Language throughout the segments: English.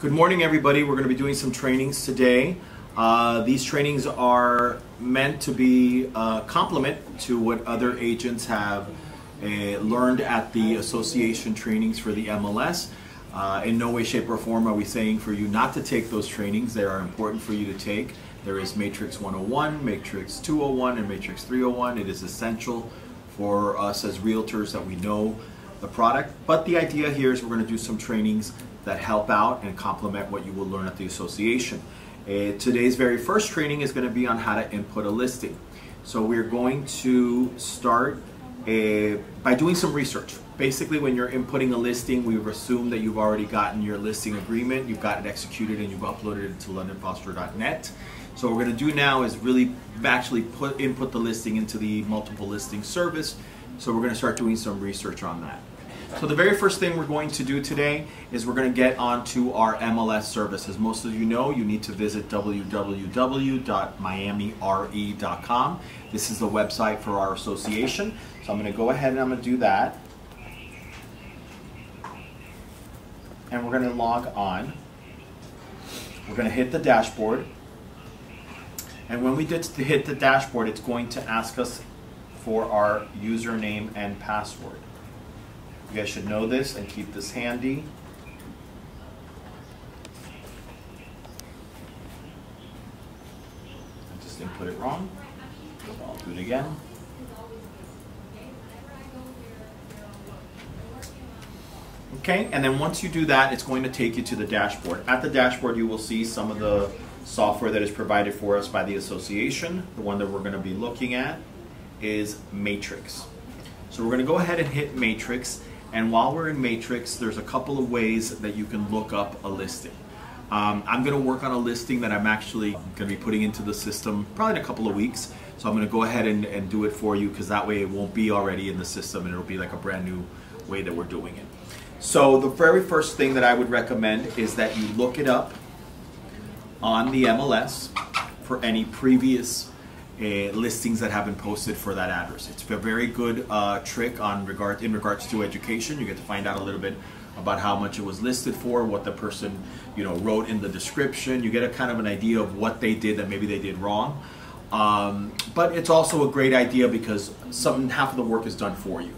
Good morning, everybody. We're going to be doing some trainings today. Uh, these trainings are meant to be a complement to what other agents have uh, learned at the association trainings for the MLS. Uh, in no way, shape, or form are we saying for you not to take those trainings. They are important for you to take. There is Matrix 101, Matrix 201, and Matrix 301. It is essential for us as realtors that we know the product. But the idea here is we're going to do some trainings that help out and complement what you will learn at the association. Uh, today's very first training is going to be on how to input a listing. So we're going to start uh, by doing some research. Basically, when you're inputting a listing, we've assumed that you've already gotten your listing agreement, you've got it executed, and you've uploaded it to londonfoster.net. So what we're going to do now is really actually put input the listing into the multiple listing service. So we're going to start doing some research on that. So the very first thing we're going to do today is we're going to get onto our MLS service. As most of you know, you need to visit www.miamire.com. This is the website for our association. So I'm going to go ahead and I'm going to do that. And we're going to log on. We're going to hit the dashboard. And when we hit the dashboard, it's going to ask us for our username and password. You guys should know this and keep this handy. I just input it wrong. I'll do it again. Okay, and then once you do that, it's going to take you to the dashboard. At the dashboard, you will see some of the software that is provided for us by the association. The one that we're going to be looking at is Matrix. So we're going to go ahead and hit Matrix and while we're in Matrix, there's a couple of ways that you can look up a listing. Um, I'm going to work on a listing that I'm actually going to be putting into the system probably in a couple of weeks. So I'm going to go ahead and, and do it for you because that way it won't be already in the system and it'll be like a brand new way that we're doing it. So the very first thing that I would recommend is that you look it up on the MLS for any previous uh, listings that have been posted for that address. It's a very good uh, trick on regard in regards to education. You get to find out a little bit about how much it was listed for, what the person you know wrote in the description. You get a kind of an idea of what they did that maybe they did wrong. Um, but it's also a great idea because some half of the work is done for you.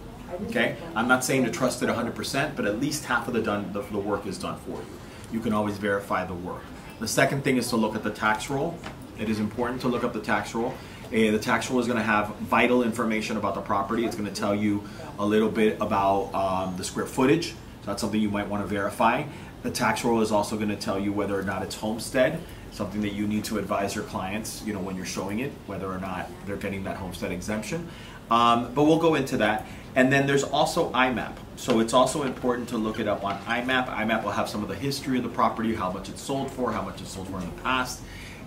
Okay, I'm not saying to trust it 100%, but at least half of the done the, the work is done for you. You can always verify the work. The second thing is to look at the tax roll. It is important to look up the tax roll. Uh, the tax roll is going to have vital information about the property. It's going to tell you a little bit about um, the square footage. So that's something you might want to verify. The tax roll is also going to tell you whether or not it's homestead, something that you need to advise your clients, you know, when you're showing it, whether or not they're getting that homestead exemption. Um, but we'll go into that. And then there's also IMAP. So it's also important to look it up on IMAP. IMAP will have some of the history of the property, how much it's sold for, how much it's sold for in the past.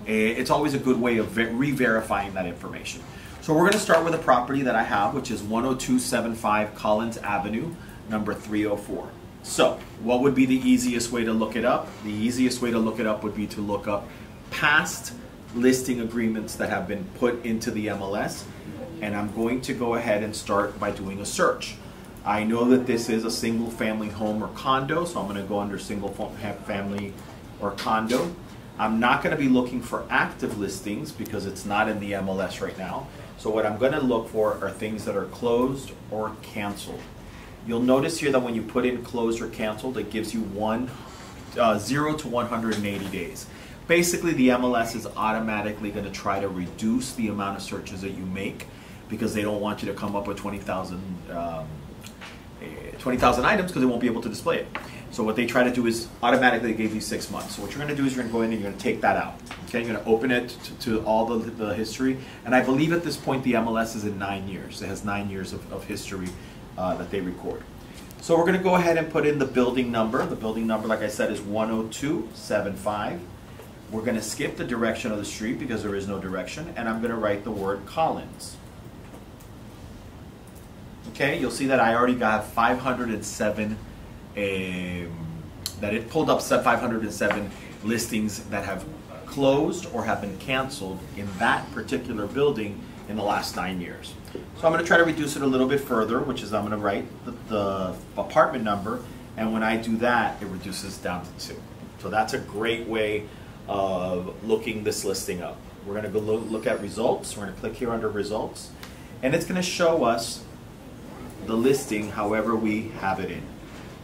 Eh, it's always a good way of re-verifying that information. So we're going to start with a property that I have, which is 10275 Collins Avenue, number 304. So what would be the easiest way to look it up? The easiest way to look it up would be to look up past listing agreements that have been put into the MLS. And I'm going to go ahead and start by doing a search. I know that this is a single family home or condo, so I'm going to go under single family or condo. I'm not going to be looking for active listings because it's not in the MLS right now. So what I'm going to look for are things that are closed or canceled. You'll notice here that when you put in closed or canceled, it gives you one, uh, 0 to 180 days. Basically, the MLS is automatically going to try to reduce the amount of searches that you make because they don't want you to come up with 20,000 um, eh, 20,000 items because they won't be able to display it. So what they try to do is automatically they give you six months. So what you're going to do is you're going to go in and you're going to take that out. Okay, you're going to open it to, to all the, the history. And I believe at this point the MLS is in nine years. It has nine years of, of history uh, that they record. So we're going to go ahead and put in the building number. The building number, like I said, is 10275. We're going to skip the direction of the street because there is no direction. And I'm going to write the word Collins. Okay, you'll see that I already got 507 um, that it pulled up 507 listings that have closed or have been canceled in that particular building in the last nine years. So I'm going to try to reduce it a little bit further, which is I'm going to write the, the apartment number, and when I do that, it reduces down to two. So that's a great way of looking this listing up. We're going to go look at results. We're going to click here under results. And it's going to show us the listing however we have it in.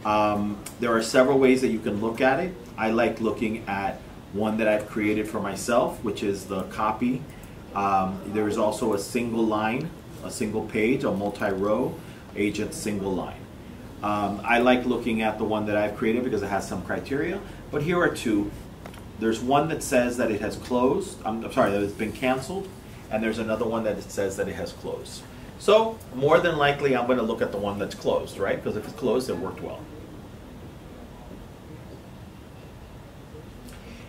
Um, there are several ways that you can look at it. I like looking at one that I've created for myself, which is the copy. Um, there is also a single line, a single page, a multi-row, agent single line. Um, I like looking at the one that I've created because it has some criteria, but here are two. There's one that says that it has closed, I'm, I'm sorry, that it's been canceled, and there's another one that says that it has closed. So more than likely I'm going to look at the one that's closed, right? Because if it's closed, it worked well.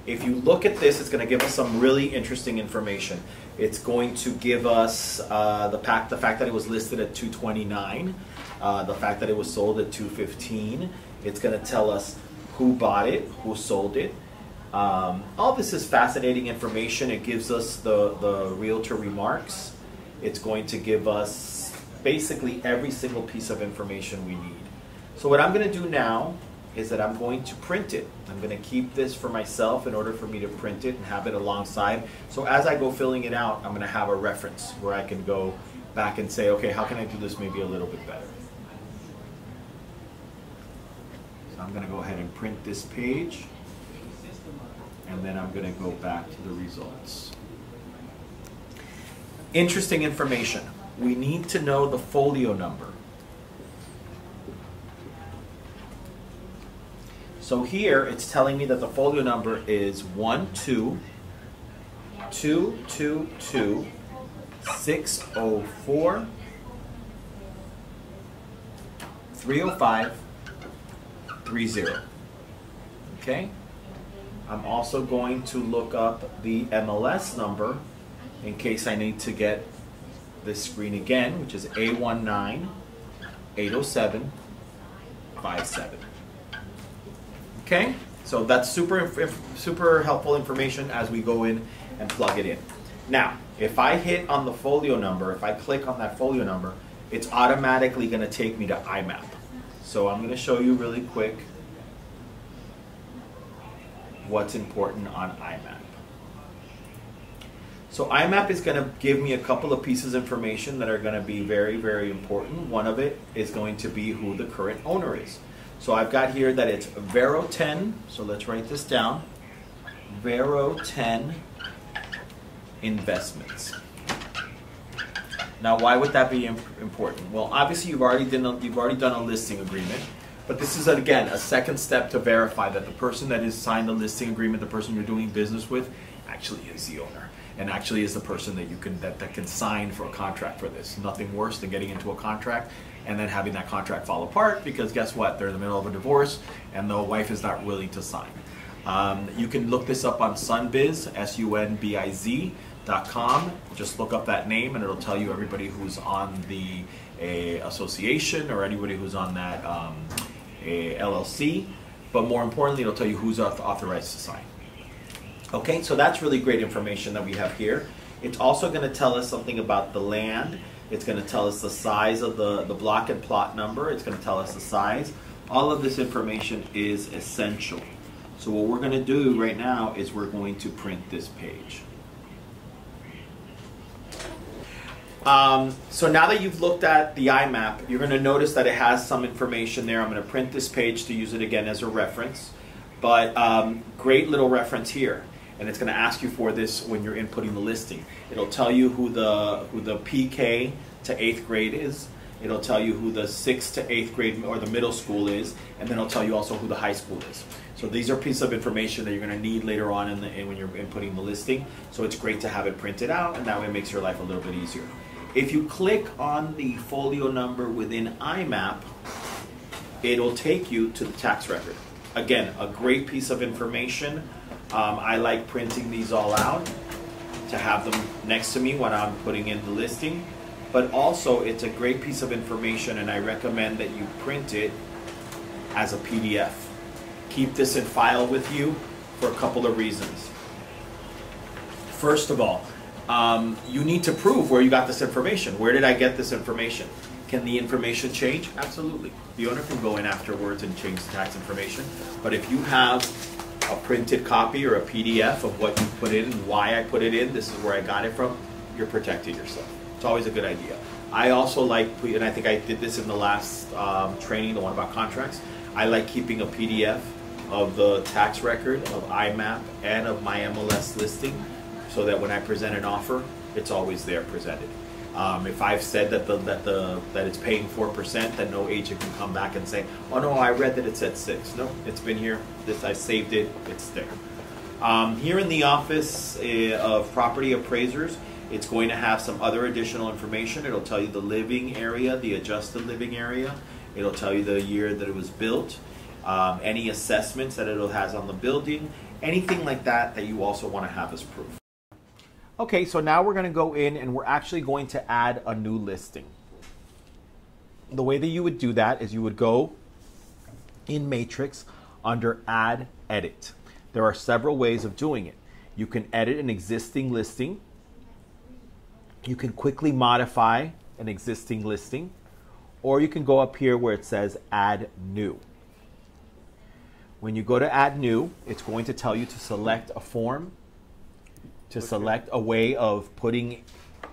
If you look at this, it's going to give us some really interesting information. It's going to give us uh, the, fact, the fact that it was listed at 229, uh, the fact that it was sold at 215. It's going to tell us who bought it, who sold it. Um, all this is fascinating information. It gives us the, the realtor remarks. It's going to give us basically every single piece of information we need. So what I'm going to do now is that I'm going to print it. I'm going to keep this for myself in order for me to print it and have it alongside. So as I go filling it out, I'm going to have a reference where I can go back and say, okay, how can I do this maybe a little bit better? So I'm going to go ahead and print this page and then I'm going to go back to the results. Interesting information. We need to know the folio number. So here it's telling me that the folio number is 1, 2, 2, 2, 2, 604, 305, 30. Okay? I'm also going to look up the MLS number in case I need to get this screen again, which is A19 807 57. Okay, so that's super, super helpful information as we go in and plug it in. Now, if I hit on the folio number, if I click on that folio number, it's automatically going to take me to IMAP. So I'm going to show you really quick what's important on IMAP. So IMAP is going to give me a couple of pieces of information that are going to be very, very important. One of it is going to be who the current owner is. So I've got here that it's Vero 10, so let's write this down. Vero 10 investments. Now, why would that be important? Well, obviously you've already done a, you've already done a listing agreement, but this is again a second step to verify that the person that has signed the listing agreement, the person you're doing business with, actually is the owner and actually is the person that you can that, that can sign for a contract for this. Nothing worse than getting into a contract and then having that contract fall apart because guess what? They're in the middle of a divorce and the wife is not willing to sign. Um, you can look this up on Sunbiz, S-U-N-B-I-Z dot com. Just look up that name and it'll tell you everybody who's on the a association or anybody who's on that um, LLC. But more importantly, it'll tell you who's authorized to sign. Okay, so that's really great information that we have here. It's also going to tell us something about the land it's going to tell us the size of the, the block and plot number. It's going to tell us the size. All of this information is essential. So what we're going to do right now is we're going to print this page. Um, so now that you've looked at the IMAP, you're going to notice that it has some information there. I'm going to print this page to use it again as a reference. But um, great little reference here. And it's going to ask you for this when you're inputting the listing. It'll tell you who the, who the PK to 8th grade is. It'll tell you who the 6th to 8th grade or the middle school is. And then it'll tell you also who the high school is. So these are pieces of information that you're going to need later on in the, in when you're inputting the listing. So it's great to have it printed out and that way it makes your life a little bit easier. If you click on the folio number within IMAP, it'll take you to the tax record. Again, a great piece of information. Um, I like printing these all out to have them next to me when I'm putting in the listing. But also, it's a great piece of information, and I recommend that you print it as a PDF. Keep this in file with you for a couple of reasons. First of all, um, you need to prove where you got this information. Where did I get this information? Can the information change? Absolutely. The owner can go in afterwards and change the tax information. But if you have a printed copy or a PDF of what you put in and why I put it in, this is where I got it from, you're protecting yourself. It's always a good idea. I also like, and I think I did this in the last um, training, the one about contracts. I like keeping a PDF of the tax record of IMAP and of my MLS listing so that when I present an offer, it's always there presented. Um, if I've said that the that the that it's paying four percent, then no agent can come back and say, "Oh no, I read that it said six. No, it's been here. This I saved it. It's there. Um, here in the office uh, of property appraisers, it's going to have some other additional information. It'll tell you the living area, the adjusted living area. It'll tell you the year that it was built, um, any assessments that it has on the building, anything like that that you also want to have as proof. Okay, so now we're going to go in and we're actually going to add a new listing. The way that you would do that is you would go in Matrix under Add Edit. There are several ways of doing it. You can edit an existing listing. You can quickly modify an existing listing. Or you can go up here where it says Add New. When you go to Add New, it's going to tell you to select a form to okay. select a way of putting,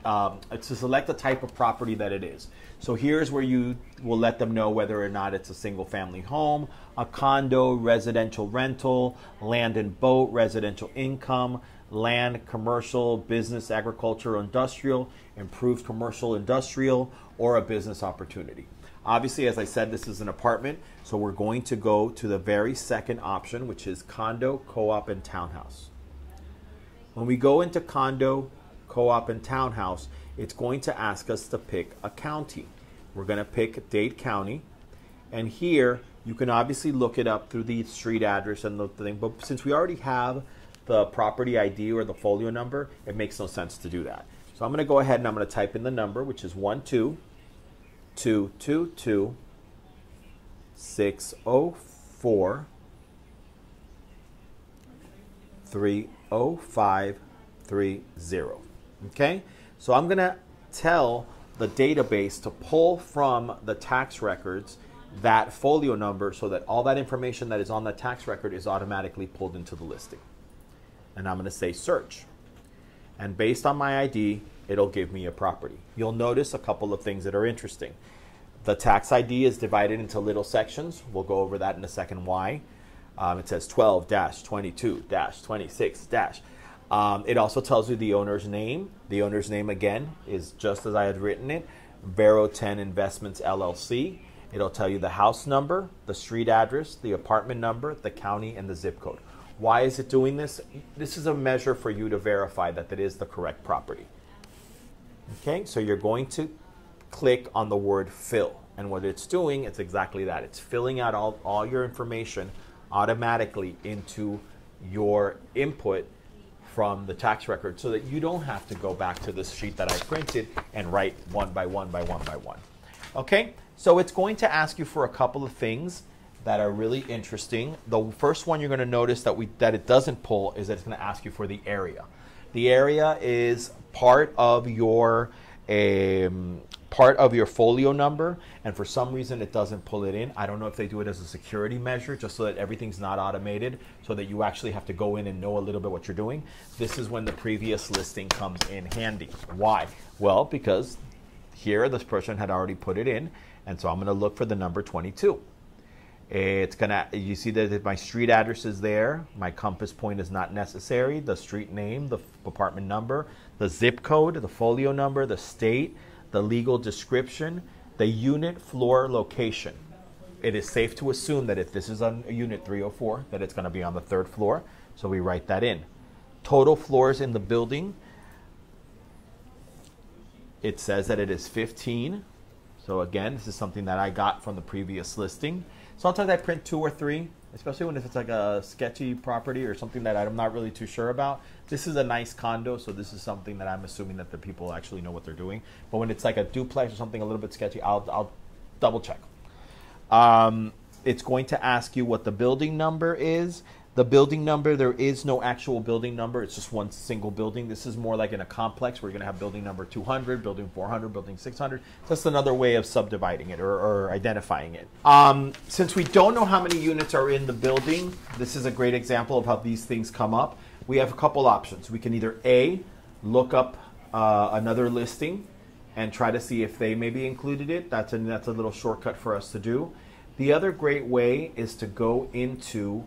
um, to select the type of property that it is. So here's where you will let them know whether or not it's a single family home, a condo, residential rental, land and boat, residential income, land, commercial, business, agricultural, industrial, improved commercial, industrial, or a business opportunity. Obviously, as I said, this is an apartment, so we're going to go to the very second option, which is condo, co-op, and townhouse. When we go into condo, co-op, and townhouse, it's going to ask us to pick a county. We're going to pick Dade County. And here, you can obviously look it up through the street address and the thing. But since we already have the property ID or the folio number, it makes no sense to do that. So I'm going to go ahead and I'm going to type in the number, which is 12222 30530. Okay? So I'm going to tell the database to pull from the tax records that folio number so that all that information that is on the tax record is automatically pulled into the listing. And I'm going to say search. And based on my ID, it'll give me a property. You'll notice a couple of things that are interesting. The tax ID is divided into little sections. We'll go over that in a second why. Um, it says 12 22 26 Um, it also tells you the owner's name. The owner's name, again, is just as I had written it Vero 10 Investments LLC. It'll tell you the house number, the street address, the apartment number, the county, and the zip code. Why is it doing this? This is a measure for you to verify that that is the correct property. Okay, so you're going to click on the word fill. And what it's doing, it's exactly that. It's filling out all, all your information automatically into your input from the tax record so that you don't have to go back to this sheet that I printed and write one by one by one by one. Okay, so it's going to ask you for a couple of things that are really interesting. The first one you're going to notice that we that it doesn't pull is that it's going to ask you for the area. The area is part of your um, part of your folio number and for some reason it doesn't pull it in. I don't know if they do it as a security measure just so that everything's not automated so that you actually have to go in and know a little bit what you're doing. This is when the previous listing comes in handy. Why? Well, because here this person had already put it in and so I'm going to look for the number 22. It's gonna, you see that my street address is there. My compass point is not necessary. The street name, the apartment number, the zip code, the folio number, the state, the legal description, the unit floor location. It is safe to assume that if this is on unit 304, that it's going to be on the third floor. So we write that in. Total floors in the building. It says that it is 15. So again, this is something that I got from the previous listing. Sometimes I print two or three especially when if it's like a sketchy property or something that I'm not really too sure about. This is a nice condo, so this is something that I'm assuming that the people actually know what they're doing. But when it's like a duplex or something a little bit sketchy, I'll, I'll double check. Um, it's going to ask you what the building number is. The building number, there is no actual building number. It's just one single building. This is more like in a complex where you're going to have building number 200, building 400, building 600. That's another way of subdividing it or, or identifying it. Um, since we don't know how many units are in the building, this is a great example of how these things come up. We have a couple options. We can either A, look up uh, another listing and try to see if they maybe included it. That's a, that's a little shortcut for us to do. The other great way is to go into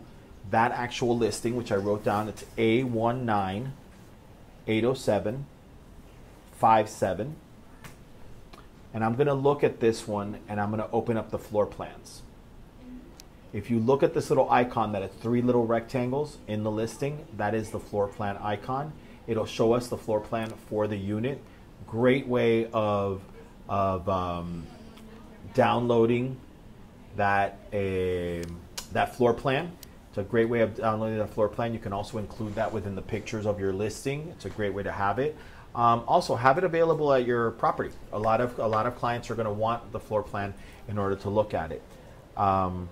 that actual listing, which I wrote down. It's A1980757. And I'm going to look at this one and I'm going to open up the floor plans. If you look at this little icon that has three little rectangles in the listing, that is the floor plan icon. It'll show us the floor plan for the unit. Great way of, of um, downloading that, uh, that floor plan. It's a great way of downloading the floor plan. You can also include that within the pictures of your listing. It's a great way to have it. Um, also, have it available at your property. A lot of a lot of clients are going to want the floor plan in order to look at it. Um,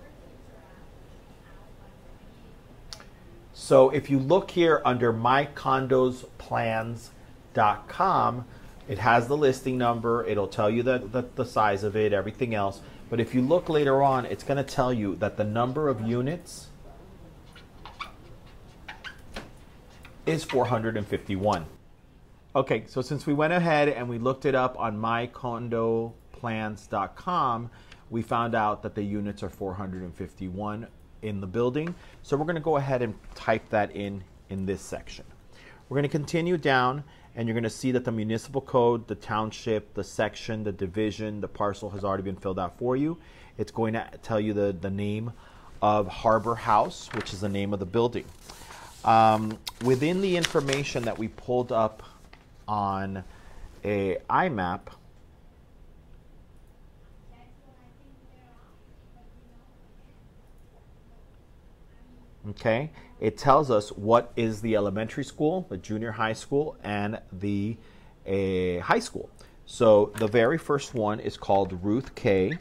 so if you look here under mycondosplans.com, it has the listing number. It'll tell you the, the, the size of it, everything else. But if you look later on, it's going to tell you that the number of units is 451. Okay, so since we went ahead and we looked it up on mycondoplans.com, we found out that the units are 451 in the building. So we're going to go ahead and type that in in this section. We're going to continue down and you're going to see that the municipal code, the township, the section, the division, the parcel has already been filled out for you. It's going to tell you the, the name of Harbor House, which is the name of the building. Um, within the information that we pulled up on a IMAP, okay, it tells us what is the elementary school, the junior high school, and the a high school. So the very first one is called Ruth K.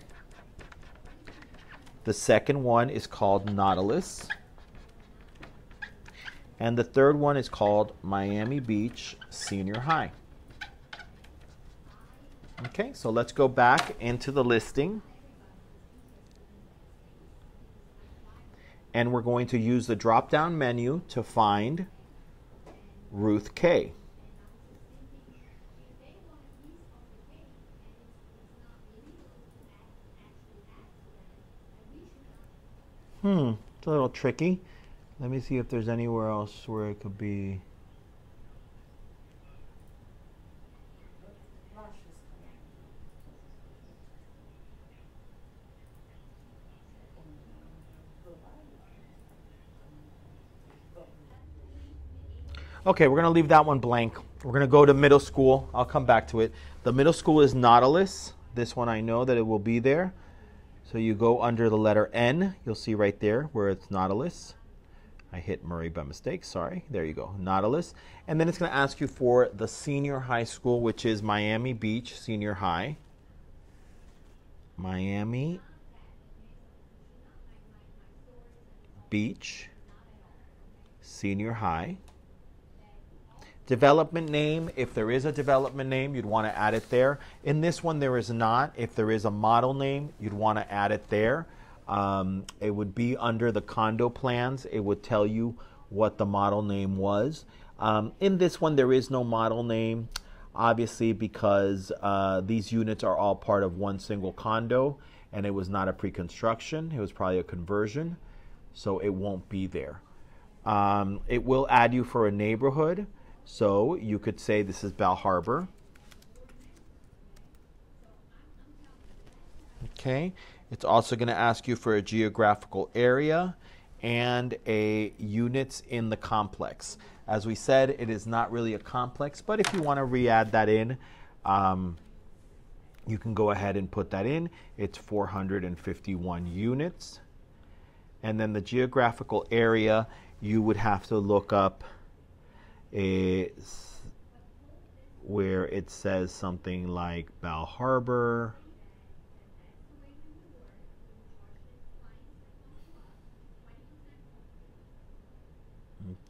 The second one is called Nautilus. And the third one is called Miami Beach Senior High. Okay, so let's go back into the listing. And we're going to use the drop down menu to find Ruth K. Hmm, it's a little tricky. Let me see if there's anywhere else where it could be. Okay, we're going to leave that one blank. We're going to go to middle school. I'll come back to it. The middle school is Nautilus. This one I know that it will be there. So you go under the letter N. You'll see right there where it's Nautilus. I hit Murray by mistake, sorry. There you go, Nautilus. And then it's going to ask you for the senior high school, which is Miami Beach Senior High. Miami Beach Senior High. Development name, if there is a development name, you'd want to add it there. In this one, there is not. If there is a model name, you'd want to add it there. Um, it would be under the condo plans. It would tell you what the model name was. Um, in this one, there is no model name, obviously, because uh, these units are all part of one single condo and it was not a pre construction, it was probably a conversion, so it won't be there. Um, it will add you for a neighborhood, so you could say this is Bal Harbour. Okay, it's also going to ask you for a geographical area and a units in the complex. As we said, it is not really a complex, but if you want to re-add that in, um, you can go ahead and put that in. It's 451 units. And then the geographical area, you would have to look up a, where it says something like Bal Harbour.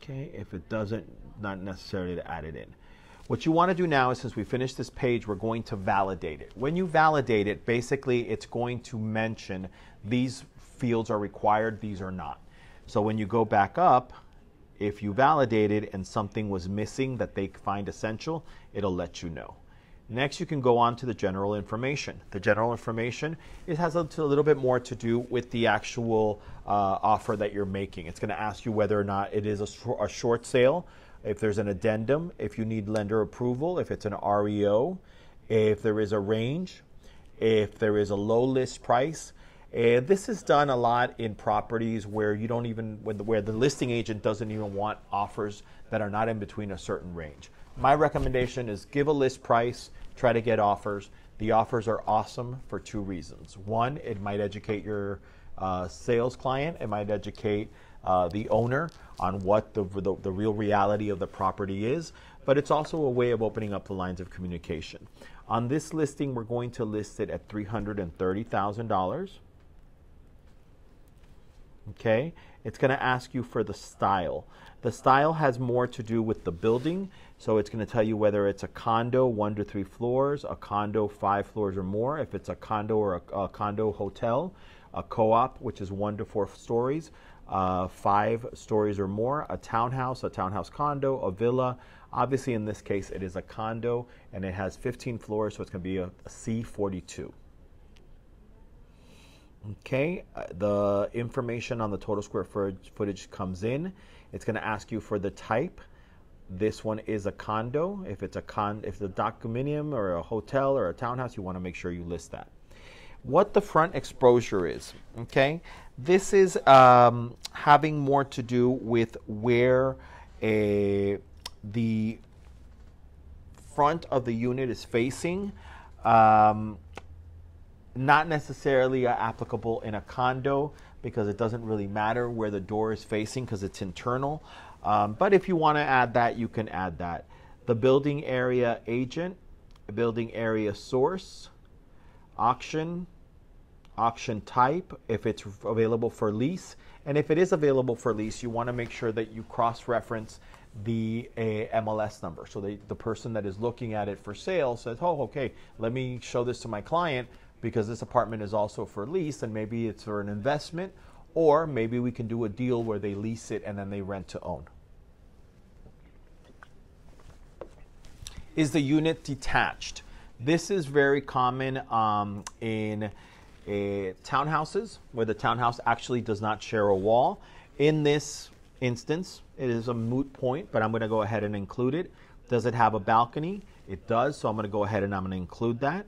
Okay, if it doesn't, not necessarily to add it in. What you want to do now is since we finished this page, we're going to validate it. When you validate it, basically it's going to mention these fields are required, these are not. So when you go back up, if you validated and something was missing that they find essential, it'll let you know. Next, you can go on to the general information. The general information it has a, little bit more to do with the actual uh, offer that you're making. It's going to ask you whether or not it is a, a short sale, if there's an addendum, if you need lender approval, if it's an REO, if there is a range, if there is a low list price. And this is done a lot in properties where you don't even where the listing agent doesn't even want offers that are not in between a certain range. My recommendation is give a list price, try to get offers. The offers are awesome for two reasons. One, it might educate your uh, sales client, it might educate uh, the owner on what the, the, the real reality of the property is, but it's also a way of opening up the lines of communication. On this listing, we're going to list it at $330,000. Okay, it's going to ask you for the style. The style has more to do with the building, so it's going to tell you whether it's a condo, one to three floors, a condo, five floors or more, if it's a condo or a, a condo hotel, a co op, which is one to four stories, uh, five stories or more, a townhouse, a townhouse condo, a villa. Obviously, in this case, it is a condo and it has 15 floors, so it's going to be a a C42. Okay, uh, the information on the total square footage comes in. It's going to ask you for the type. This one is a condo. If it's a con, if the condominium or a hotel or a townhouse, you want to make sure you list that. What the front exposure is, okay? This is um, having more to do with where a, the front of the unit is facing. Um, not necessarily applicable in a condo because it doesn't really matter where the door is facing because it's internal. Um, but if you want to add that, you can add that. The building area agent, building area source, auction, auction type, if it's available for lease. And if it is available for lease, you want to make sure that you cross reference the MLS number. So the, the person that is looking at it for sale says, oh, okay, let me show this to my client because this apartment is also for lease and maybe it's for an investment or maybe we can do a deal where they lease it and then they rent to own. Is the unit detached? This is very common um, in uh, townhouses where the townhouse actually does not share a wall. In this instance, it is a moot point, but I'm going to go ahead and include it. Does it have a balcony? It does, so I'm going to go ahead and I'm going to include that.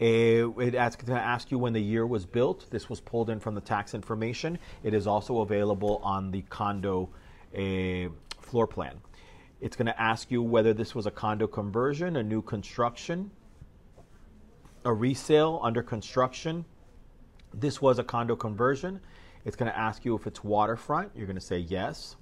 Uh, it asks to ask you when the year was built. This was pulled in from the tax information. It is also available on the condo uh, floor plan. It's going to ask you whether this was a condo conversion, a new construction, a resale under construction. This was a condo conversion. It's going to ask you if it's waterfront. You're going to say yes.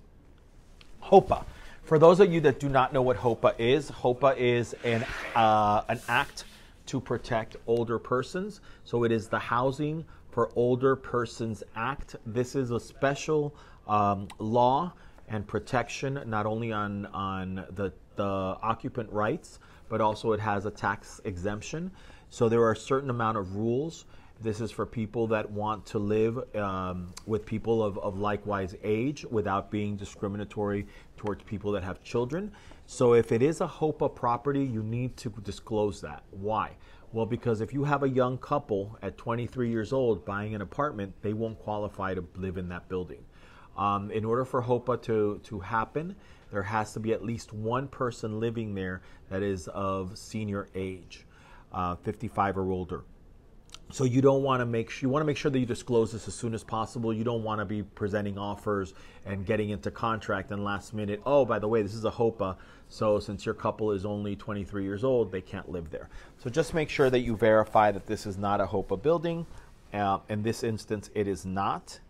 HOPA. For those of you that do not know what HOPA is, HOPA is an, uh, an act to protect older persons. So it is the Housing for Older Persons Act. This is a special um, law and protection not only on, on the, the occupant rights, but also it has a tax exemption. So there are a certain amount of rules. This is for people that want to live um, with people of, of likewise age without being discriminatory towards people that have children. So if it is a HOPA property, you need to disclose that. Why? Well, because if you have a young couple at 23 years old buying an apartment, they won't qualify to live in that building. Um, in order for HOPA to, to happen, there has to be at least one person living there that is of senior age, uh, 55 or older. So you don't want to make sure, you want to make sure that you disclose this as soon as possible. You don't want to be presenting offers and getting into contract and last minute. Oh, by the way, this is a HOPA. So since your couple is only 23 years old, they can't live there. So just make sure that you verify that this is not a HOPA building. Uh, in this instance, it is not.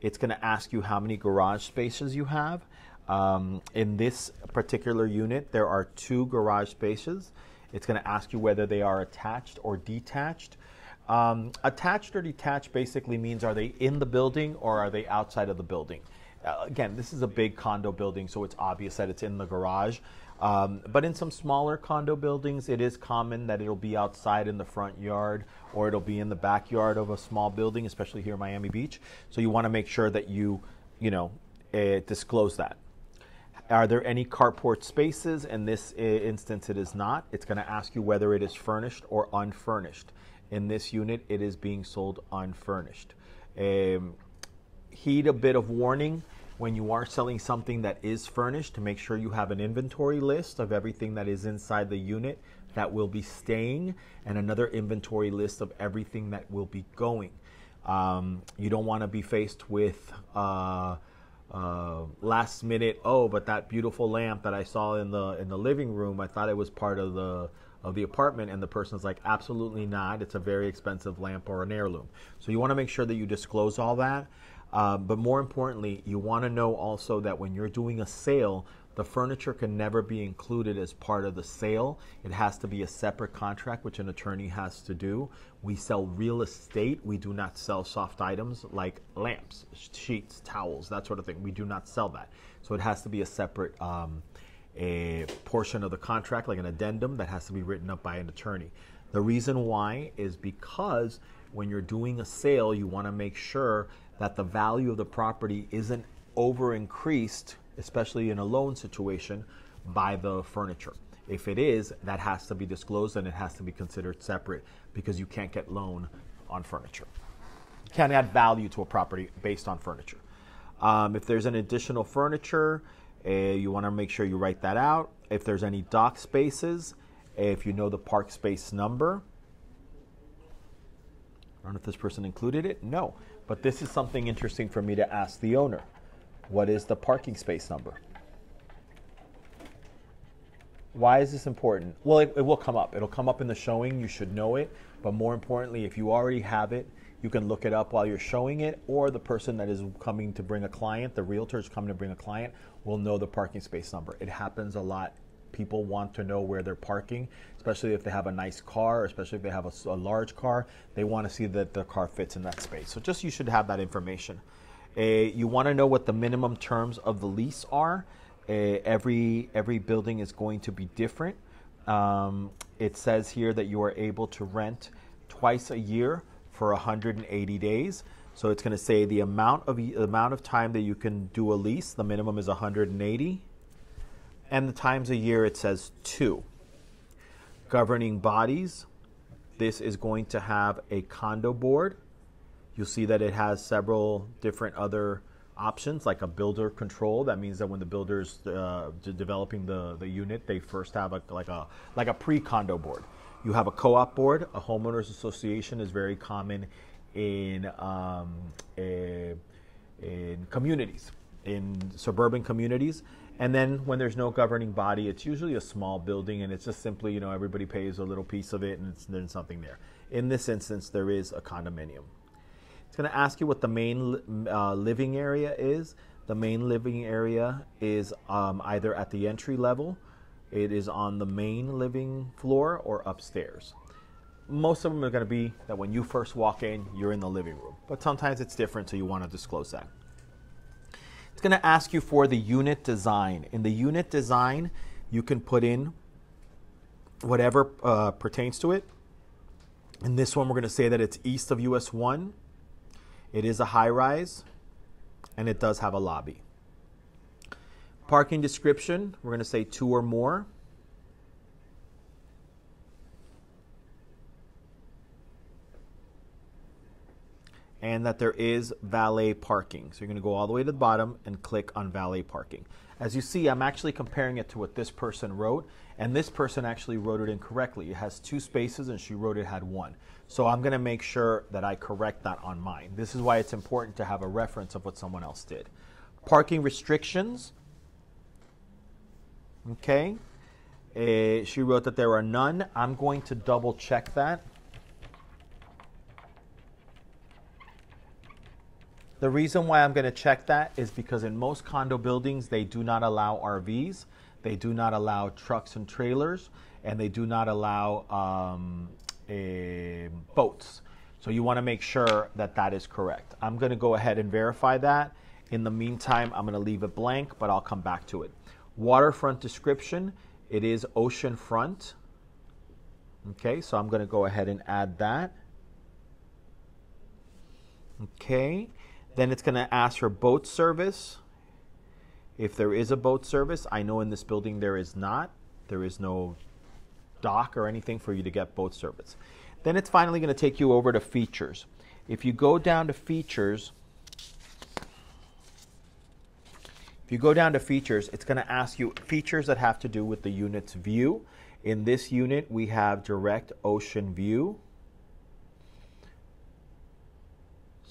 It's going to ask you how many garage spaces you have. Um, in this particular unit, there are two garage spaces. It's going to ask you whether they are attached or detached. Um, attached or detached basically means are they in the building or are they outside of the building? uh, again, this is a big condo building, so it's obvious that it's in the garage. Um, but in some smaller condo buildings, it is common that it'll be outside in the front yard or it'll be in the backyard of a small building, especially here in Miami Beach. So you want to make sure that you, you know, uh, disclose that. Are there any carport spaces? In this instance, it is not. It's going to ask you whether it is furnished or unfurnished. In this unit, it is being sold unfurnished. Um, heed a bit of warning when you are selling something that is furnished to make sure you have an inventory list of everything that is inside the unit that will be staying and another inventory list of everything that will be going. Um, you don't want to be faced with uh, uh, last minute. Oh, but that beautiful lamp that I saw in the in the living room, I thought it was part of the of the apartment, and the person's like, absolutely not. It's a very expensive lamp or an heirloom. So you want to make sure that you disclose all that. Uh, but more importantly, you want to know also that when you're doing a sale, the furniture can never be included as part of the sale. It has to be a separate contract, which an attorney has to do. We sell real estate. We do not sell soft items like lamps, sheets, towels, that sort of thing. We do not sell that. So it has to be a separate um, a portion of the contract, like an addendum, that has to be written up by an attorney. The reason why is because when you're doing a sale, you want to make sure that the value of the property isn't over increased especially in a loan situation, by the furniture. If it is, that has to be disclosed and it has to be considered separate because you can't get loan on furniture. You can't add value to a property based on furniture. Um, if there's an additional furniture, uh, you want to make sure you write that out. If there's any dock spaces, if you know the park space number, I don't know if this person included it. No, but this is something interesting for me to ask the owner. What is the parking space number? Why is this important? Well, it, it, will come up. It'll come up in the showing. You should know it. But more importantly, if you already have it, you can look it up while you're showing it, or the person that is coming to bring a client, the realtor is coming to bring a client, will know the parking space number. It happens a lot. People want to know where they're parking, especially if they have a nice car, especially if they have a, a large car. They want to see that the car fits in that space. So just you should have that information. Uh, you want to know what the minimum terms of the lease are. Uh, every every building is going to be different. Um, it says here that you are able to rent twice a year for 180 days. So it's going to say the amount of amount of time that you can do a lease. The minimum is 180, and the times a year it says two. Governing bodies. This is going to have a condo board You'll see that it has several different other options like a builder control that means that when the builders uh, developing the, the unit they first have a, like a like a pre-condo board you have a co-op board a homeowners association is very common in um, a, in communities in suburban communities and then when there's no governing body it's usually a small building and it's just simply you know everybody pays a little piece of it and it's, there's something there in this instance there is a condominium it's going to ask you what the main uh, living area is. The main living area is um, either at the entry level, it is on the main living floor, or upstairs. Most of them are going to be that when you first walk in, you're in the living room. But sometimes it's different, so you want to disclose that. It's going to ask you for the unit design. In the unit design, you can put in whatever uh, pertains to it. In this one, we're going to say that it's east of US 1 it is a high rise and it does have a lobby. Parking description, we're going to say two or more. And that there is valet parking. So you're going to go all the way to the bottom and click on valet parking. As you see, I'm actually comparing it to what this person wrote, and this person actually wrote it incorrectly. It has two spaces, and she wrote it had one. So I'm going to make sure that I correct that on mine. This is why it's important to have a reference of what someone else did. Parking restrictions. Okay. Uh, she wrote that there are none. I'm going to double check that. The reason why I'm going to check that is because in most condo buildings, they do not allow RVs, they do not allow trucks and trailers, and they do not allow um, a, boats. So you want to make sure that that is correct. I'm going to go ahead and verify that. In the meantime, I'm going to leave it blank, but I'll come back to it. Waterfront description, it is oceanfront. Okay, so I'm going to go ahead and add that. Okay, then it's going to ask for boat service. If there is a boat service, I know in this building there is not. There is no dock or anything for you to get boat service. Then it's finally going to take you over to features. If you go down to features, if you go down to features, it's going to ask you features that have to do with the unit's view. In this unit, we have direct ocean view.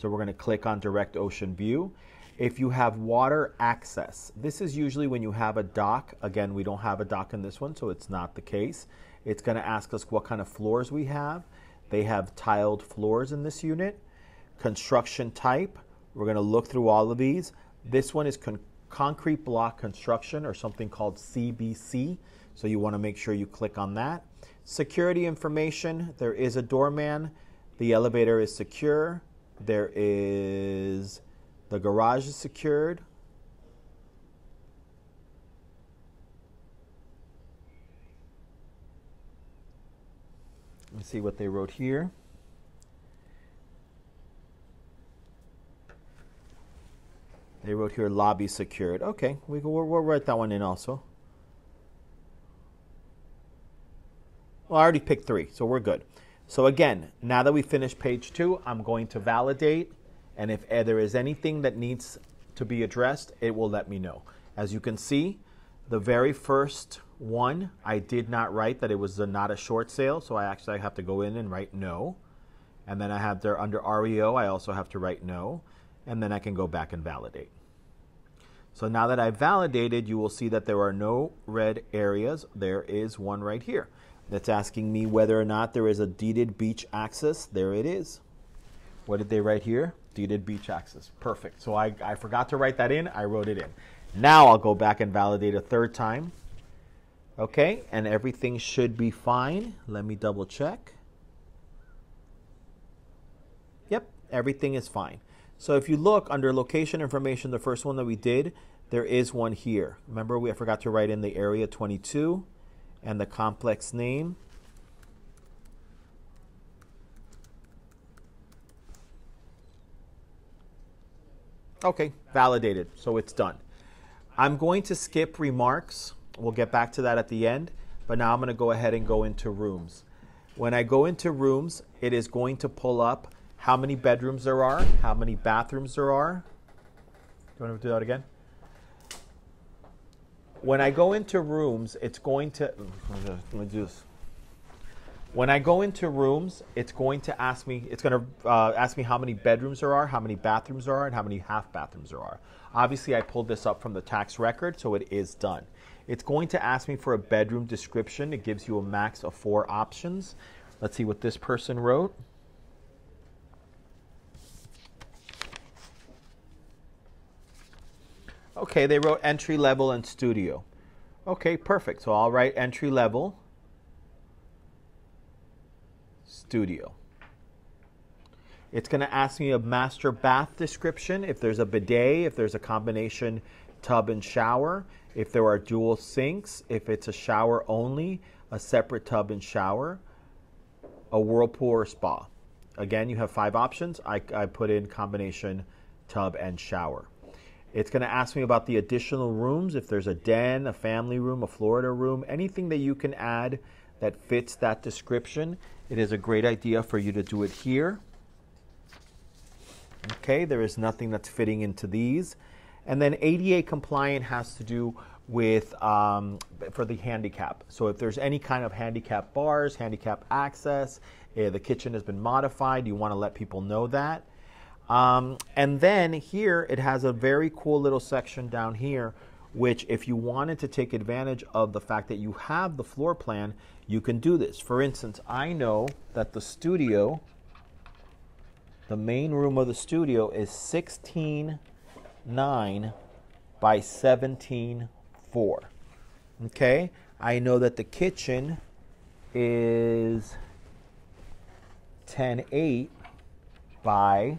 So we're going to click on direct ocean view. If you have water access, this is usually when you have a dock. Again, we don't have a dock in this one, so it's not the case. It's going to ask us what kind of floors we have. They have tiled floors in this unit. Construction type, we're going to look through all of these. This one is con concrete block construction or something called CBC. So you want to make sure you click on that. Security information, there is a doorman. The elevator is secure. There is the garage is secured. Let's see what they wrote here. They wrote here lobby secured. Okay, we will we'll write that one in also. Well, I already picked three, so we're good. So again, now that we finished page two, I'm going to validate, and if eh, there is anything that needs to be addressed, it will let me know. As you can see, the very first one, I did not write that it was a, not a short sale, so I actually have to go in and write no. And then I have there under REO, I also have to write no, and then I can go back and validate. So now that I've validated, you will see that there are no red areas. There is one right here that's asking me whether or not there is a deeded beach access. There it is. What did they write here? Deeded beach access. Perfect. So I, I forgot to write that in. I wrote it in. Now I'll go back and validate a third time. Okay, and everything should be fine. Let me double check. Yep, everything is fine. So if you look under location information, the first one that we did, there is one here. Remember, we forgot to write in the area 22 and the complex name. Okay, validated. So it's done. I'm going to skip remarks. We'll get back to that at the end. But now I'm going to go ahead and go into rooms. When I go into rooms, it is going to pull up how many bedrooms there are, how many bathrooms there are. Do you want to do that again? When I go into rooms, it's going to let me do this. When I go into rooms, it's going to ask me. It's going to uh, ask me how many bedrooms there are, how many bathrooms there are, and how many half bathrooms there are. Obviously, I pulled this up from the tax record, so it is done. It's going to ask me for a bedroom description. It gives you a max of four options. Let's see what this person wrote. Okay, they wrote entry level and studio. Okay, perfect. So I'll write entry level, studio. It's going to ask me a master bath description, if there's a bidet, if there's a combination tub and shower, if there are dual sinks, if it's a shower only, a separate tub and shower, a whirlpool or spa. Again, you have five options. I, I put in combination tub and shower. It's going to ask me about the additional rooms, if there's a den, a family room, a Florida room, anything that you can add that fits that description. It is a great idea for you to do it here. Okay, there is nothing that's fitting into these. And then ADA compliant has to do with um, for the handicap. So if there's any kind of handicap bars, handicap access, uh, the kitchen has been modified, you want to let people know that. Um, and then here it has a very cool little section down here which if you wanted to take advantage of the fact that you have the floor plan, you can do this. For instance, I know that the studio, the main room of the studio is 16.9 by 17.4. Okay? I know that the kitchen is 10.8 by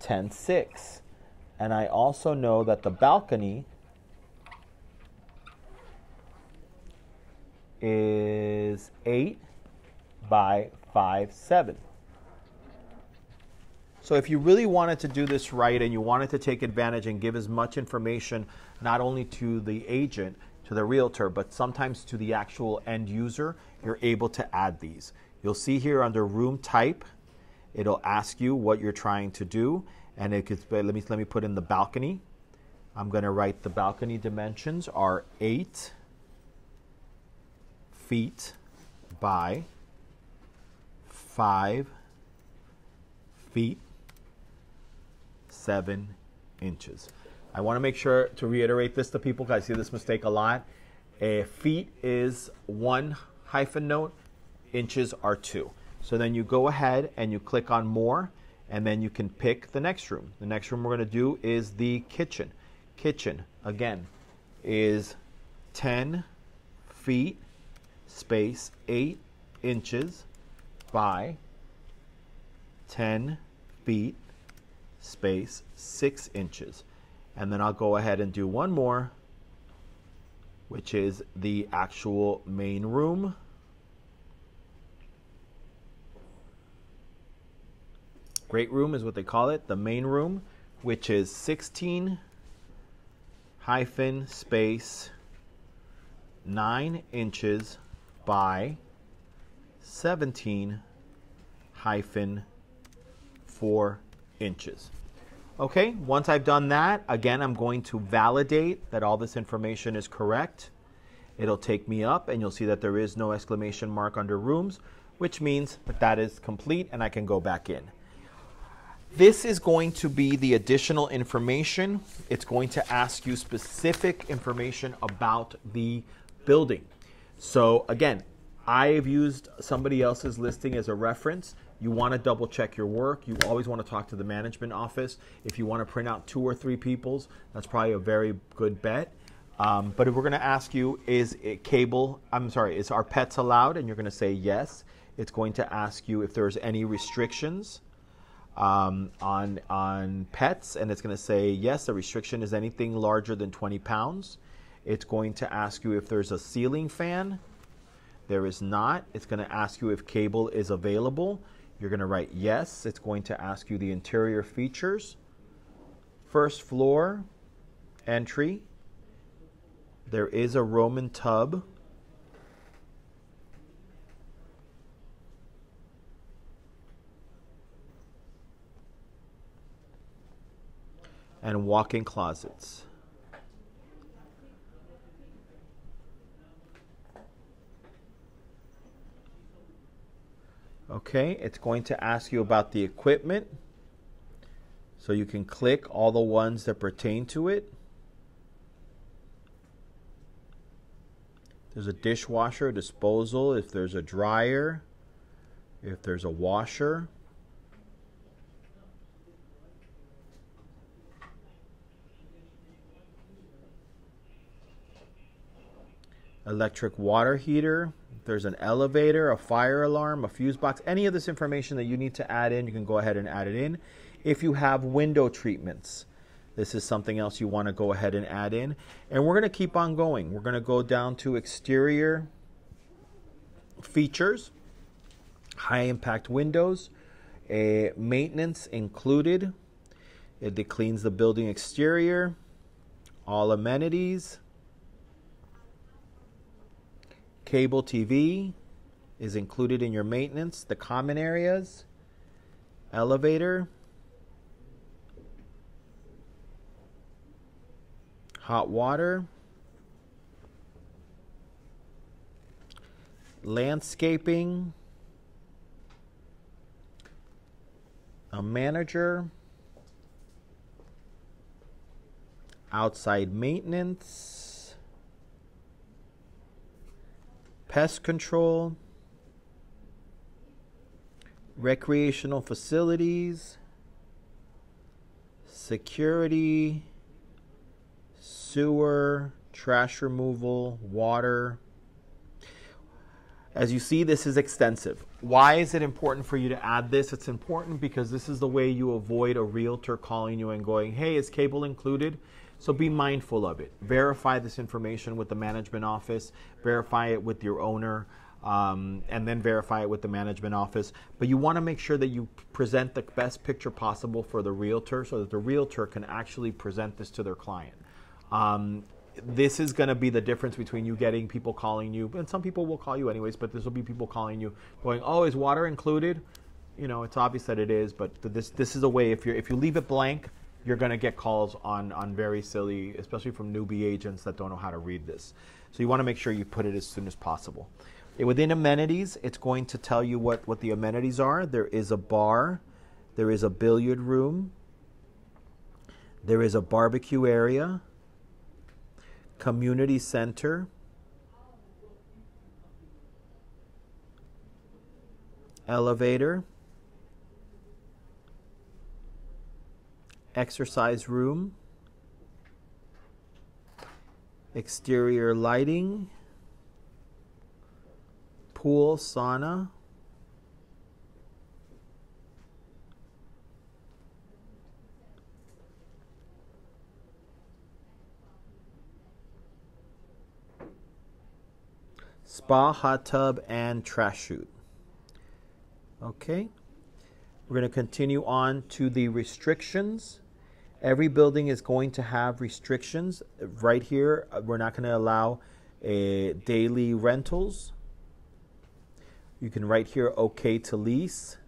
10 6. And I also know that the balcony is 8 by 5 7. So if you really wanted to do this right and you wanted to take advantage and give as much information not only to the agent, to the realtor, but sometimes to the actual end user, you're able to add these. You'll see here under room type, it'll ask you what you're trying to do. And it could, let me, let me put in the balcony. I'm going to write the balcony dimensions are 8 feet by 5 feet 7 inches. I want to make sure to reiterate this to people because I see this mistake a lot. A feet is one hyphen note, inches are two. So then you go ahead and you click on more, and then you can pick the next room. The next room we're going to do is the kitchen. Kitchen, again, is 10 feet, space 8 inches by 10 feet, space 6 inches. And then I'll go ahead and do one more, which is the actual main room. Great room is what they call it, the main room, which is 16 hyphen space 9 inches by 17 hyphen 4 inches. Okay, once I've done that, again, I'm going to validate that all this information is correct. It'll take me up and you'll see that there is no exclamation mark under rooms, which means that that is complete and I can go back in. This is going to be the additional information. It's going to ask you specific information about the building. So again, I've used somebody else's listing as a reference. You want to double check your work. You always want to talk to the management office. If you want to print out two or three people's, that's probably a very good bet. Um, but if we're going to ask you, is it cable, I'm sorry, is our pets allowed? And you're going to say yes. It's going to ask you if there's any restrictions um, on on pets, and it's going to say yes. The restriction is anything larger than 20 pounds. It's going to ask you if there's a ceiling fan. There is not. It's going to ask you if cable is available. You're going to write yes. It's going to ask you the interior features. First floor entry. There is a Roman tub and walk-in closets. Okay, it's going to ask you about the equipment. So you can click all the ones that pertain to it. There's a dishwasher, disposal, if there's a dryer, if there's a washer. Electric water heater, there's an elevator, a fire alarm, a fuse box, any of this information that you need to add in, you can go ahead and add it in. If you have window treatments, this is something else you want to go ahead and add in. And we're going to keep on going. We're going to go down to exterior features, high impact windows, a maintenance included. It cleans the building exterior, all amenities, Cable TV is included in your maintenance. The common areas, elevator, hot water, landscaping, a manager, outside maintenance, pest control, recreational facilities, security, sewer, trash removal, water. As you see, this is extensive. Why is it important for you to add this? It's important because this is the way you avoid a realtor calling you and going, hey, is cable included? So be mindful of it. Verify this information with the management office, verify it with your owner, um, and then verify it with the management office. But you want to make sure that you present the best picture possible for the realtor so that the realtor can actually present this to their client. Um, this is going to be the difference between you getting people calling you, and some people will call you anyways, but this will be people calling you going, "Oh, is water included?" You know, it's obvious that it is, but this this is a way if you if you leave it blank, you're going to get calls on on very silly, especially from newbie agents that don't know how to read this. So you want to make sure you put it as soon as possible. Within amenities, it's going to tell you what what the amenities are. There is a bar, there is a billiard room, there is a barbecue area community center, elevator, exercise room, exterior lighting, pool, sauna, spa, hot tub, and trash chute. Okay, we're going to continue on to the restrictions. Every building is going to have restrictions. Right here, uh, we're not going to allow uh, daily rentals. You can write here okay to lease.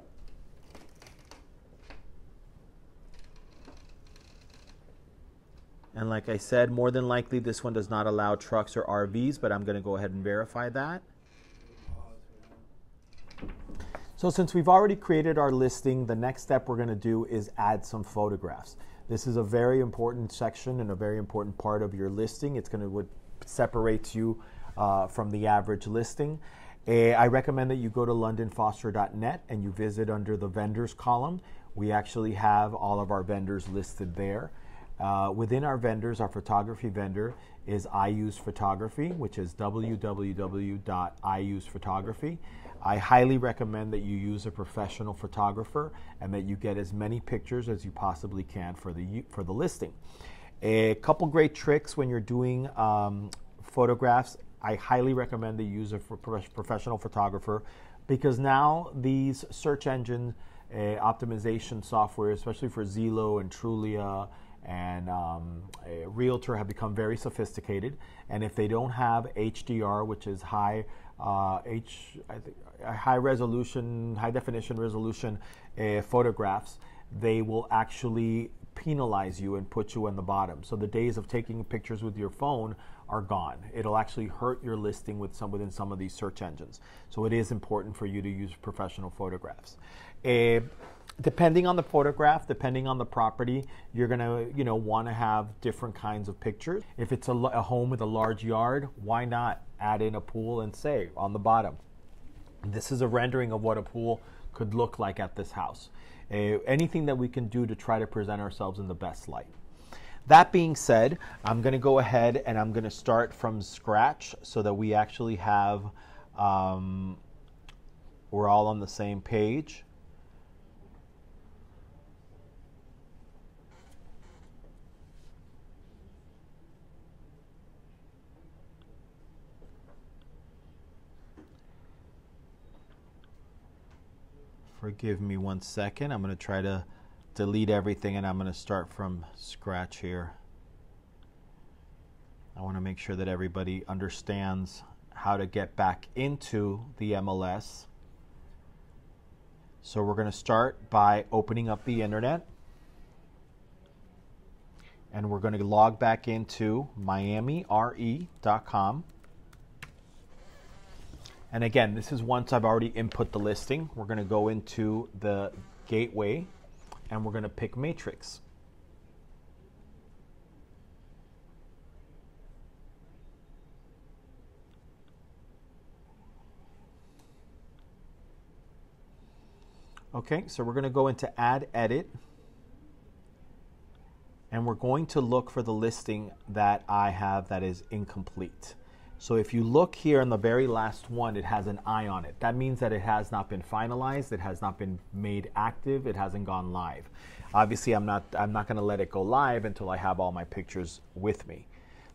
And like I said, more than likely this one does not allow trucks or RVs, but I'm going to go ahead and verify that. So since we've already created our listing, the next step we're going to do is add some photographs. This is a very important section and a very important part of your listing. It's going to what separates you uh, from the average listing. Uh, I recommend that you go to londonfoster.net and you visit under the vendors column. We actually have all of our vendors listed there. Uh, within our vendors, our photography vendor is I Use Photography, which is www.iusephotography. I highly recommend that you use a professional photographer and that you get as many pictures as you possibly can for the for the listing. A couple great tricks when you're doing um, photographs. I highly recommend you use a professional photographer because now these search engine uh, optimization software, especially for Zillow and Trulia and um, a realtor have become very sophisticated. And if they don't have HDR, which is high uh, H, high resolution, high definition resolution uh, photographs, they will actually penalize you and put you in the bottom. So the days of taking pictures with your phone are gone. It'll actually hurt your listing with some within some of these search engines. So it is important for you to use professional photographs. Uh, depending on the photograph, depending on the property, you're gonna you know want to have different kinds of pictures. If it's a, a home with a large yard, why not add in a pool and say on the bottom, this is a rendering of what a pool could look like at this house. Uh, anything that we can do to try to present ourselves in the best light. That being said, I'm going to go ahead and I'm going to start from scratch so that we actually have, um, we're all on the same page. Forgive me one second. I'm going to try to delete everything and I'm going to start from scratch here. I want to make sure that everybody understands how to get back into the MLS. So we're going to start by opening up the internet. And we're going to log back into miamire.com. And again, this is once I've already input the listing. We're going to go into the gateway and we're going to pick matrix. Okay, so we're going to go into add edit and we're going to look for the listing that I have that is incomplete. So if you look here in the very last one, it has an I on it. That means that it has not been finalized, it has not been made active, it hasn't gone live. Obviously, I'm not, I'm not gonna let it go live until I have all my pictures with me.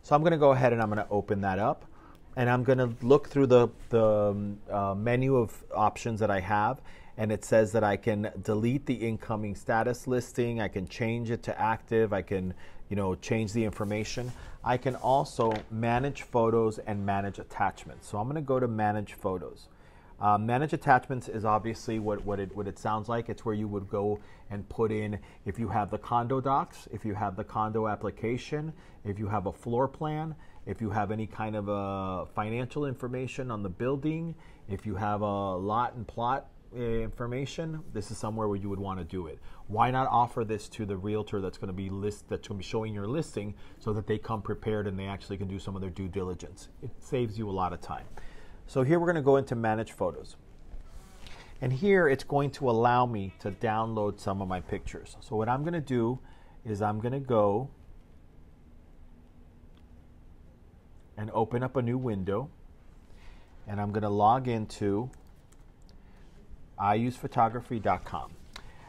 So I'm gonna go ahead and I'm gonna open that up and I'm gonna look through the, the um, uh, menu of options that I have and it says that I can delete the incoming status listing, I can change it to active, I can you know, change the information. I can also manage photos and manage attachments. So I'm going to go to manage photos. Uh, manage attachments is obviously what, what, it, what it sounds like. It's where you would go and put in if you have the condo docs, if you have the condo application, if you have a floor plan, if you have any kind of a financial information on the building, if you have a lot and plot Uh, information, this is somewhere where you would want to do it. Why not offer this to the realtor that's going to be list that's going to be showing your listing so that they come prepared and they actually can do some of their due diligence. It saves you a lot of time. So here we're going to go into manage photos. And here it's going to allow me to download some of my pictures. So what I'm going to do is I'm going to go and open up a new window and I'm going to log into iusephotography.com.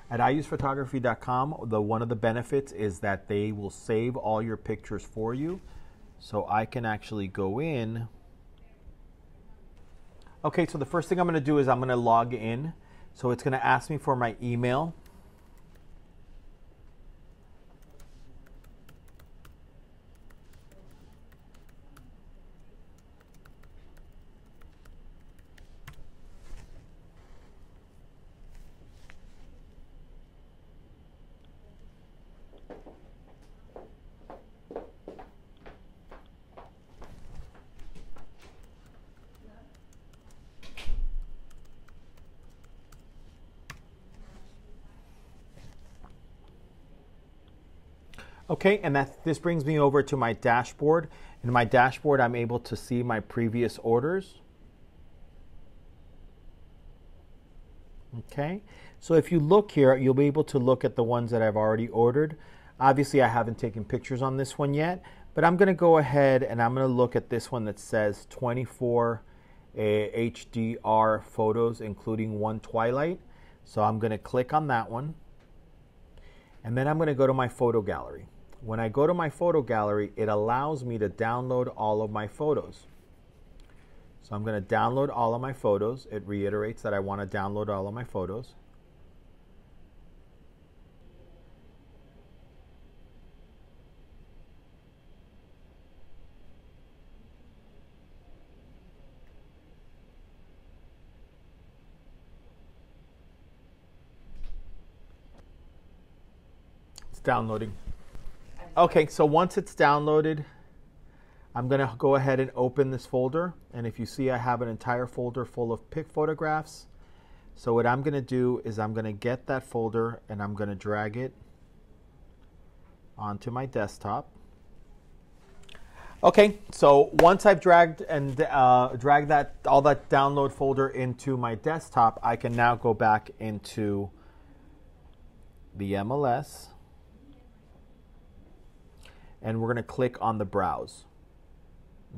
At iusephotography.com, the one of the benefits is that they will save all your pictures for you. So I can actually go in. Okay, so the first thing I'm going to do is I'm going to log in. So it's going to ask me for my email. Okay, and that this brings me over to my dashboard. In my dashboard, I'm able to see my previous orders. Okay, so if you look here, you'll be able to look at the ones that I've already ordered. Obviously, I haven't taken pictures on this one yet, but I'm going to go ahead and I'm going to look at this one that says 24 uh, HDR photos, including one twilight. So I'm going to click on that one. And then I'm going to go to my photo gallery. When I go to my photo gallery, it allows me to download all of my photos. So I'm going to download all of my photos. It reiterates that I want to download all of my photos. It's downloading. Okay, so once it's downloaded, I'm going to go ahead and open this folder. And if you see, I have an entire folder full of pic photographs. So what I'm going to do is I'm going to get that folder and I'm going to drag it onto my desktop. Okay, so once I've dragged and uh, dragged that all that download folder into my desktop, I can now go back into the MLS and we're going to click on the browse.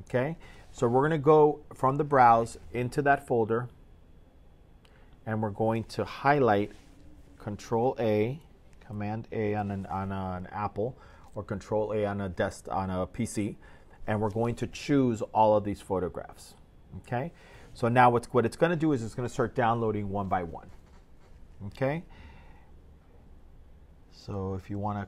Okay, so we're going to go from the browse into that folder and we're going to highlight Control A, Command A on an, on an Apple or Control A on a desk on a PC, and we're going to choose all of these photographs. Okay, so now what's, what it's going to do is it's going to start downloading one by one. Okay, so if you want to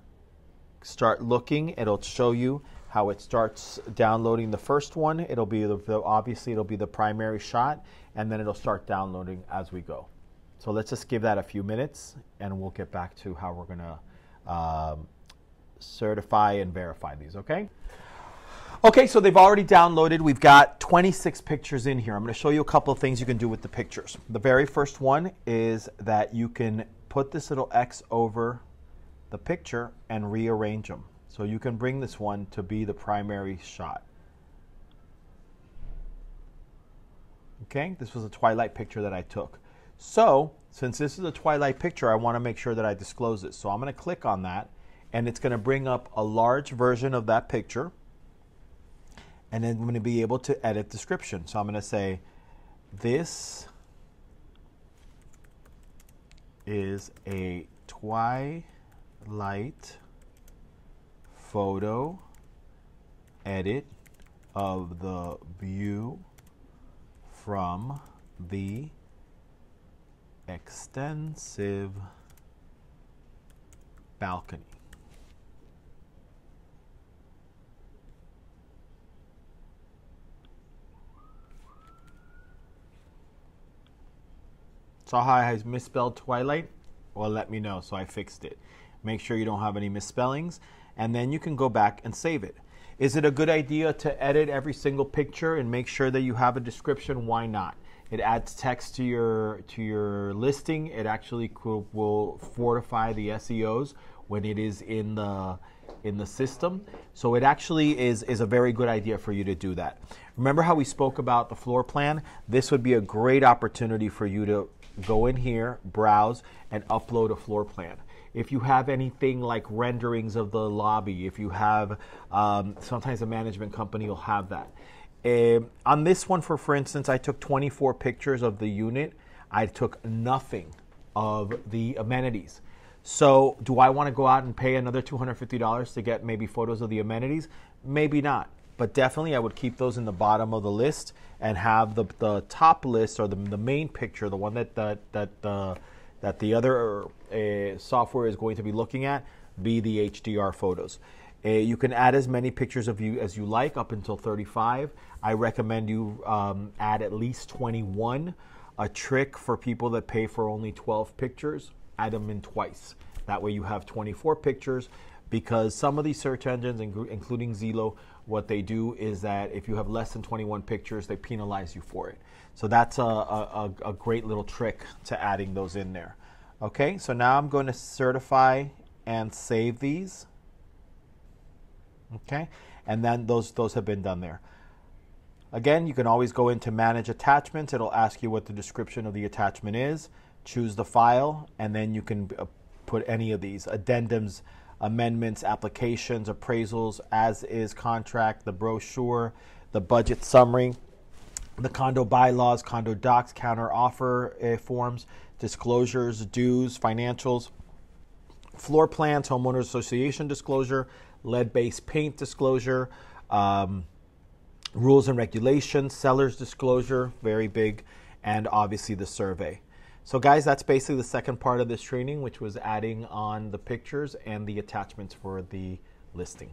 start looking, it'll show you how it starts downloading the first one. It'll be the, obviously it'll be the primary shot, and then it'll start downloading as we go. So let's just give that a few minutes, and we'll get back to how we're gonna um, certify and verify these. Okay. Okay, so they've already downloaded. We've got 26 pictures in here. I'm going to show you a couple of things you can do with the pictures. The very first one is that you can put this little X over the picture and rearrange them. So you can bring this one to be the primary shot. Okay, this was a twilight picture that I took. So, since this is a twilight picture, I want to make sure that I disclose it. So I'm going to click on that, and it's going to bring up a large version of that picture. And then I'm going to be able to edit description. So I'm going to say, this is a twilight photo edit of the view from the extensive balcony. Saw how I misspelled Twilight? Well, let me know so I fixed it. Make sure you don't have any misspellings, and then you can go back and save it. Is it a good idea to edit every single picture and make sure that you have a description? Why not? It adds text to your to your listing. It actually will fortify the SEOs when it is in the in the system. So it actually is is a very good idea for you to do that. Remember how we spoke about the floor plan? This would be a great opportunity for you to go in here, browse, and upload a floor plan. If you have anything like renderings of the lobby, if you have, um, sometimes a management company will have that. Um, on this one, for for instance, I took 24 pictures of the unit. I took nothing of the amenities. So, do I want to go out and pay another $250 to get maybe photos of the amenities? Maybe not but definitely I would keep those in the bottom of the list and have the, the top list or the, the main picture, the one that that that uh, that the other uh, software is going to be looking at, be the HDR photos. Uh, you can add as many pictures of you as you like, up until 35. I recommend you um, add at least 21. A trick for people that pay for only 12 pictures, add them in twice. That way you have 24 pictures because some of these search engines, including Zillow, what they do is that if you have less than 21 pictures, they penalize you for it. So that's a, a, a great little trick to adding those in there. Okay, so now I'm going to certify and save these. Okay, and then those those have been done there. Again, you can always go into manage attachments. It'll ask you what the description of the attachment is. Choose the file, and then you can uh, put any of these addendums amendments, applications, appraisals, as is contract, the brochure, the budget summary, the condo bylaws, condo docs, counter offer uh, forms, disclosures, dues, financials, floor plans, homeowners association disclosure, lead based paint disclosure, um, rules and regulations, sellers disclosure, very big, and obviously the survey. So guys, that's basically the second part of this training, which was adding on the pictures and the attachments for the listing.